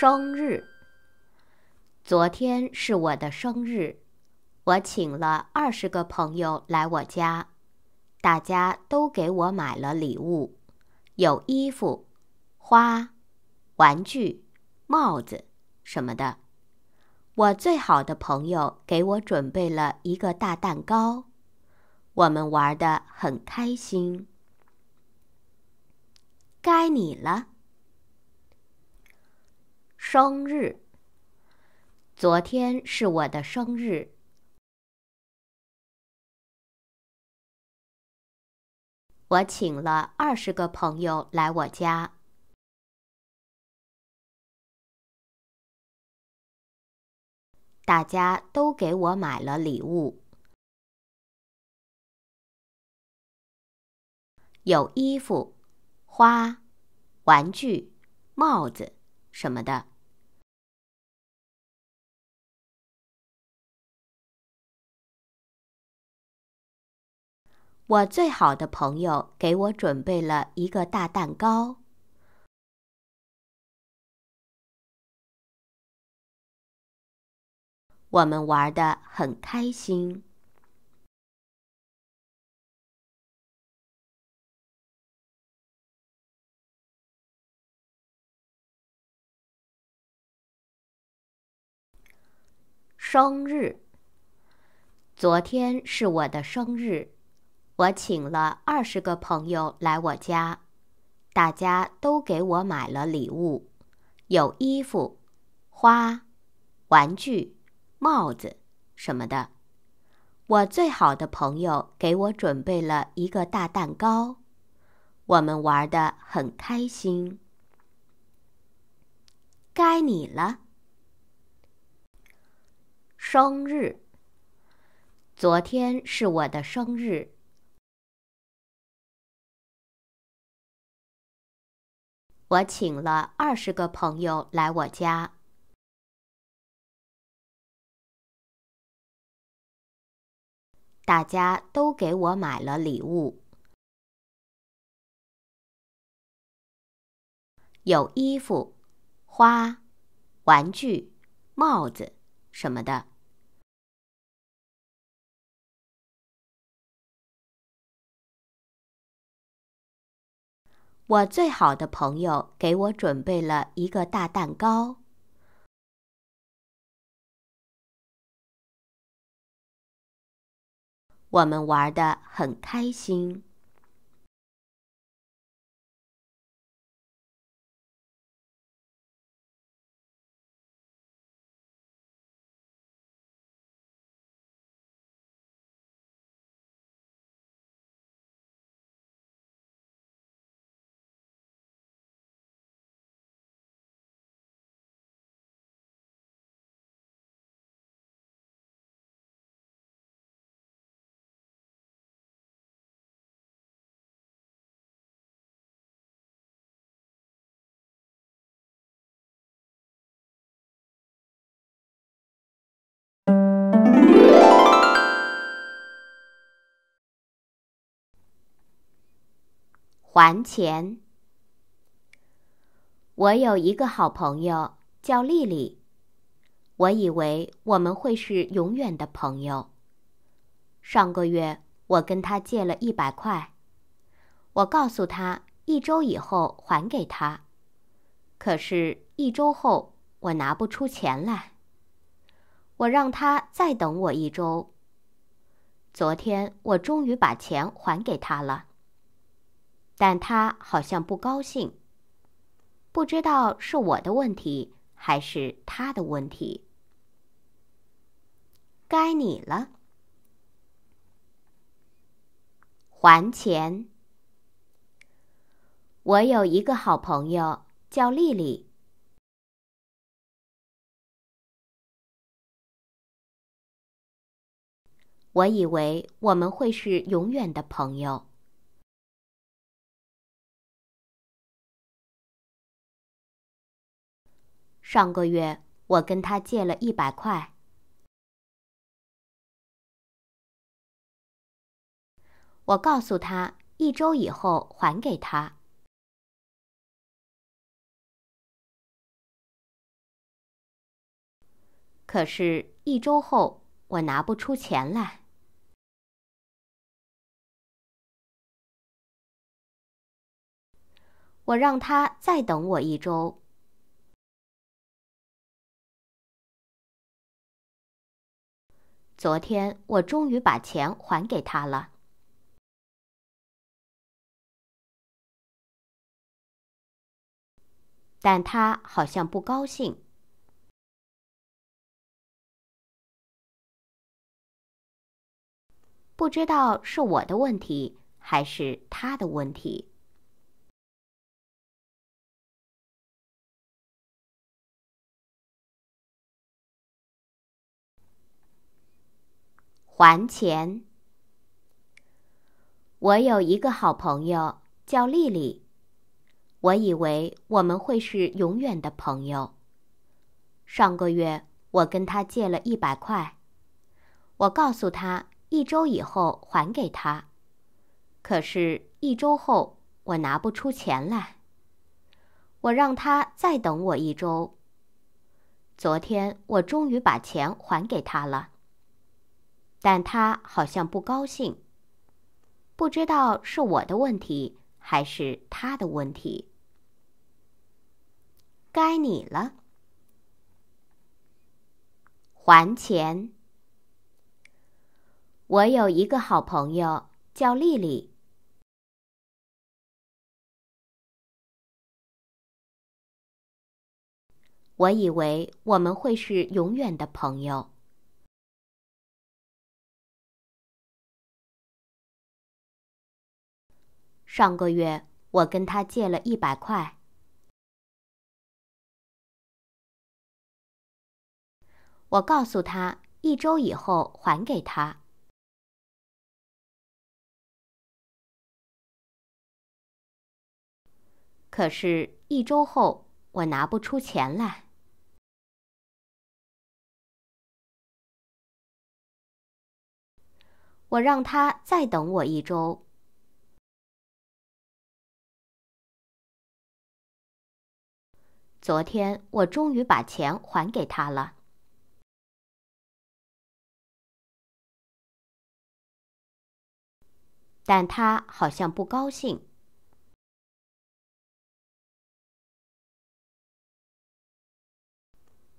生日。昨天是我的生日，我请了二十个朋友来我家，大家都给我买了礼物，有衣服、花、玩具、帽子什么的。我最好的朋友给我准备了一个大蛋糕，我们玩的很开心。该你了。生日。昨天是我的生日，我请了二十个朋友来我家，大家都给我买了礼物，有衣服、花、玩具、帽子什么的。我最好的朋友给我准备了一个大蛋糕，我们玩得很开心。生日。昨天是我的生日。我请了二十个朋友来我家，大家都给我买了礼物，有衣服、花、玩具、帽子什么的。我最好的朋友给我准备了一个大蛋糕，我们玩的很开心。该你了。生日。昨天是我的生日。我请了二十个朋友来我家，大家都给我买了礼物，有衣服、花、玩具、帽子什么的。我最好的朋友给我准备了一个大蛋糕，我们玩的很开心。还钱。我有一个好朋友叫丽丽，我以为我们会是永远的朋友。上个月我跟她借了一百块，我告诉她一周以后还给她，可是，一周后我拿不出钱来。我让她再等我一周。昨天我终于把钱还给她了。但他好像不高兴，不知道是我的问题还是他的问题。该你了。还钱。我有一个好朋友叫丽丽，我以为我们会是永远的朋友。上个月我跟他借了一百块，我告诉他一周以后还给他。可是，一周后我拿不出钱来。我让他再等我一周。昨天我终于把钱还给他了，但他好像不高兴。不知道是我的问题还是他的问题。还钱。我有一个好朋友叫丽丽，我以为我们会是永远的朋友。上个月我跟她借了一百块，我告诉她。一周以后还给他，可是，一周后我拿不出钱来。我让他再等我一周。昨天我终于把钱还给他了，但他好像不高兴。不知道是我的问题还是他的问题。该你了，还钱。我有一个好朋友叫丽丽，我以为我们会是永远的朋友。上个月我跟他借了一百块，我告诉他一周以后还给他。可是，一周后我拿不出钱来。我让他再等我一周。昨天我终于把钱还给他了。但他好像不高兴。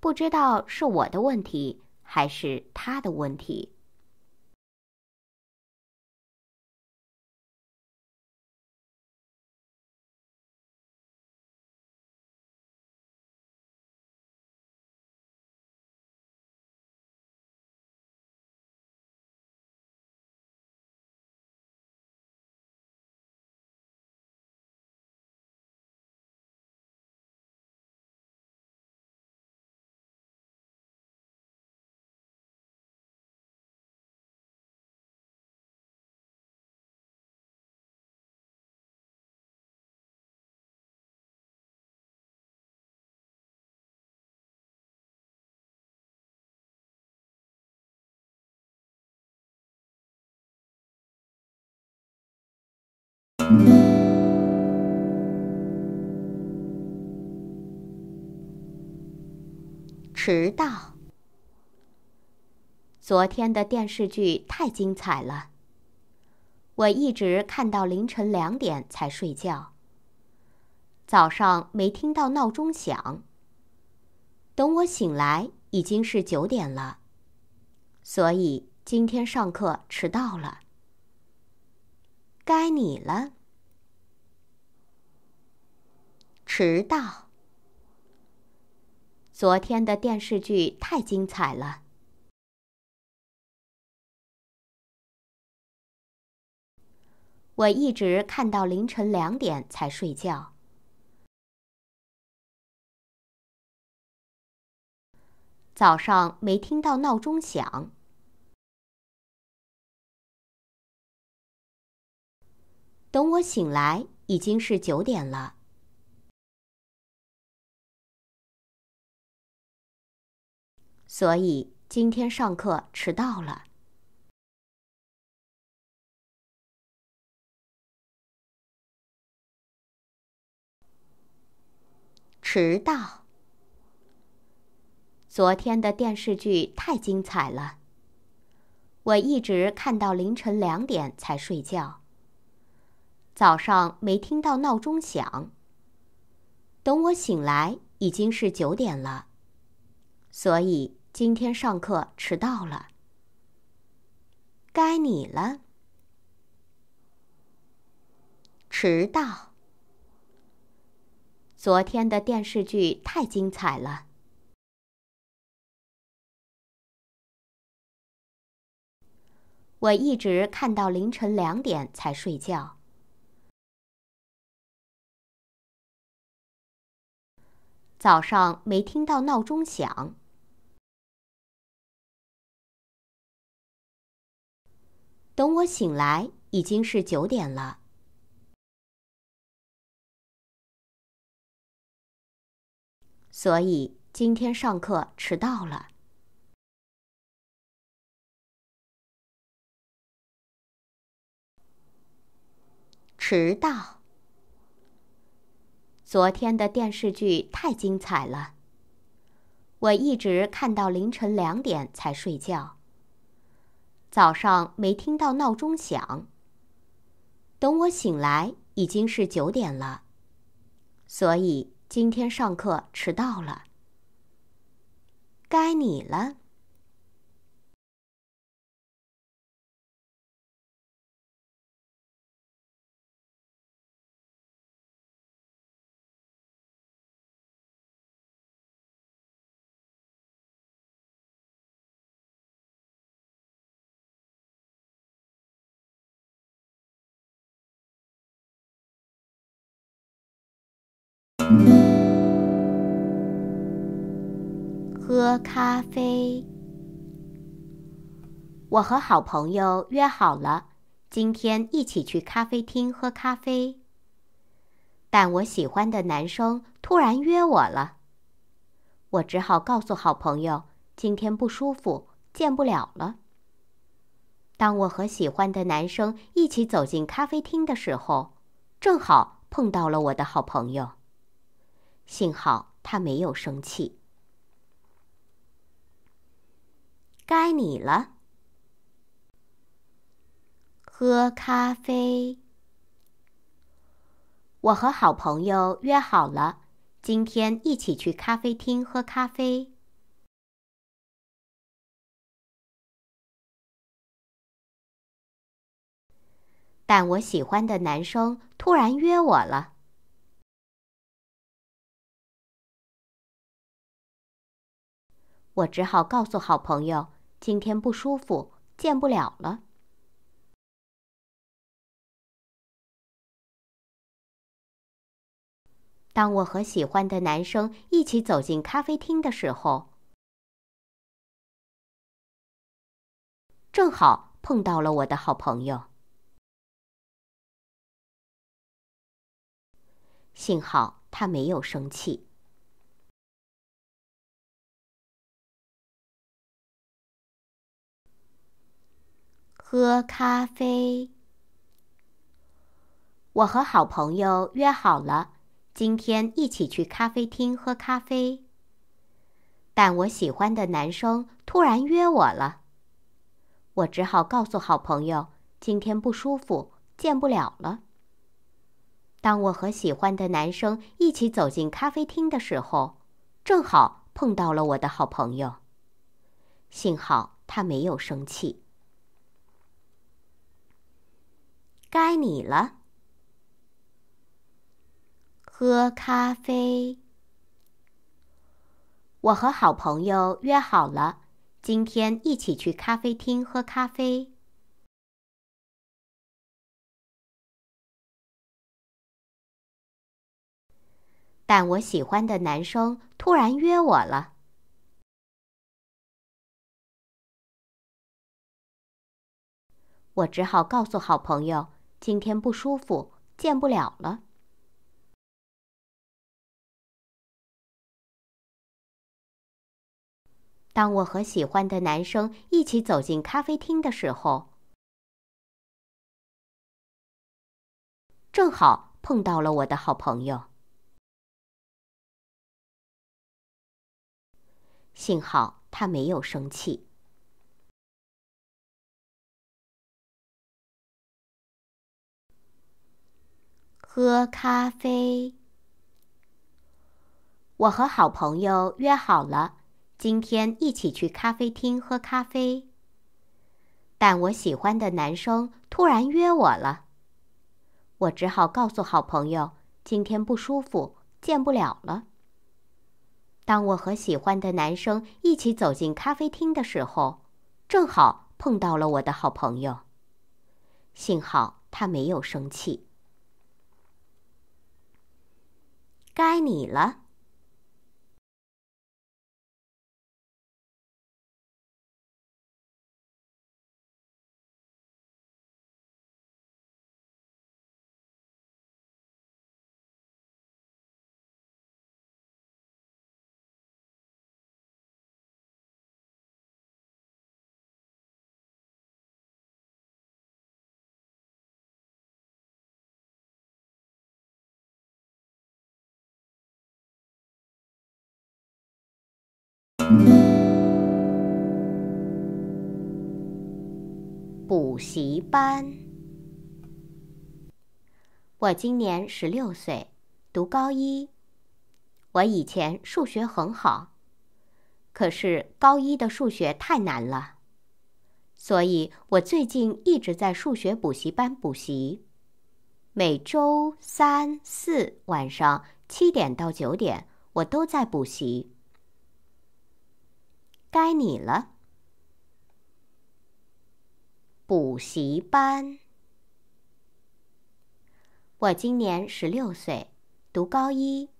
不知道是我的问题还是他的问题。迟到。昨天的电视剧太精彩了，我一直看到凌晨两点才睡觉。早上没听到闹钟响，等我醒来已经是九点了，所以今天上课迟到了。该你了。迟到。昨天的电视剧太精彩了，我一直看到凌晨两点才睡觉。早上没听到闹钟响，等我醒来已经是九点了。所以今天上课迟到了。迟到。昨。天的电视剧太精彩了，我一直看到凌晨两点才睡觉。早上没听到闹钟响，等我醒来已经是九点了，所以今天上课迟到了。该你了，迟到。昨天的电视剧太精彩了。我一直看到凌晨两点才睡觉。早上没听到闹钟响，等我醒来已经是九点了，所以今天上课迟到了。迟到。昨天的电视剧太精彩了，我一直看到凌晨两点才睡觉。早上没听到闹钟响，等我醒来已经是九点了，所以今天上课迟到了。该你了。喝咖啡。我和好朋友约好了，今天一起去咖啡厅喝咖啡。但我喜欢的男生突然约我了，我只好告诉好朋友今天不舒服，见不了了。当我和喜欢的男生一起走进咖啡厅的时候，正好碰到了我的好朋友。幸好他没有生气。该你了。喝咖啡。我和好朋友约好了，今天一起去咖啡厅喝咖啡。但我喜欢的男生突然约我了。我只好告诉好朋友，今天不舒服，见不了了。当我和喜欢的男生一起走进咖啡厅的时候，正好碰到了我的好朋友。幸好他没有生气。喝咖啡。我和好朋友约好了，今天一起去咖啡厅喝咖啡。但我喜欢的男生突然约我了，我只好告诉好朋友今天不舒服，见不了了。当我和喜欢的男生一起走进咖啡厅的时候，正好碰到了我的好朋友。幸好他没有生气。该你了。喝咖啡。我和好朋友约好了，今天一起去咖啡厅喝咖啡。但我喜欢的男生突然约我了。我只好告诉好朋友。今天不舒服，见不了了。当我和喜欢的男生一起走进咖啡厅的时候，正好碰到了我的好朋友。幸好他没有生气。喝咖啡。我和好朋友约好了，今天一起去咖啡厅喝咖啡。但我喜欢的男生突然约我了，我只好告诉好朋友今天不舒服，见不了了。当我和喜欢的男生一起走进咖啡厅的时候，正好碰到了我的好朋友。幸好他没有生气。该你了。补习班。我今年十六岁，读高一。我以前数学很好，可是高一的数学太难了，所以我最近一直在数学补习班补习，每周三四晚上七点到九点，我都在补习。该你了。补习班。我今年十六岁，读高一。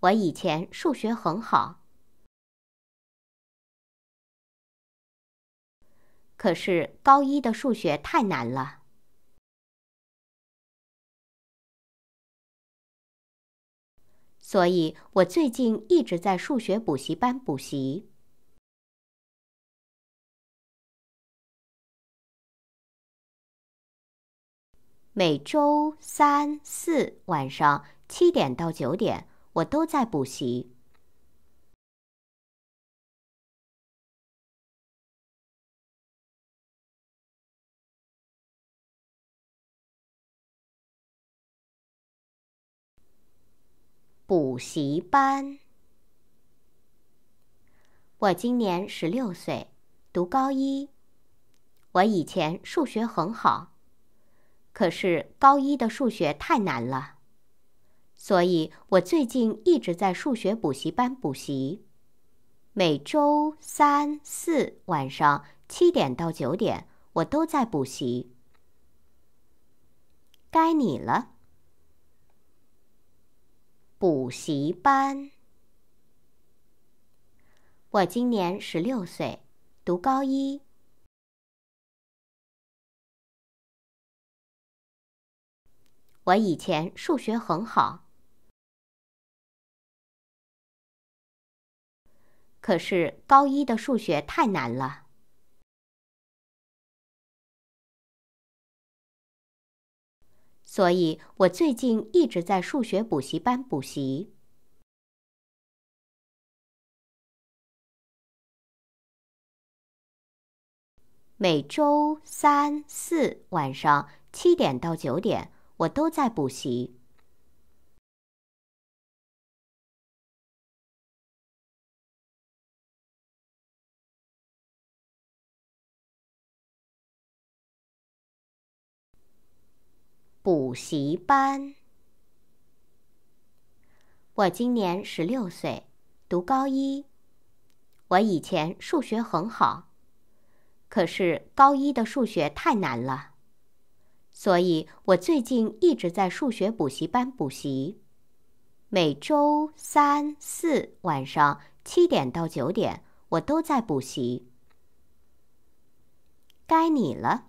我以前数学很好，可是高一的数学太难了。所以我最近一直在数学补习班补习，每周三四晚上七点到九点，我都在补习。补习班。我今年十六岁，读高一。我以前数学很好，可是高一的数学太难了，所以我最近一直在数学补习班补习，每周三四晚上七点到九点，我都在补习。该你了。补习班。我今年十六岁，读高一。我以前数学很好，可是高一的数学太难了。所以我最近一直在数学补习班补习，每周三四晚上七点到九点，我都在补习。补习班。我今年十六岁，读高一。我以前数学很好，可是高一的数学太难了，所以我最近一直在数学补习班补习，每周三四晚上七点到九点，我都在补习。该你了。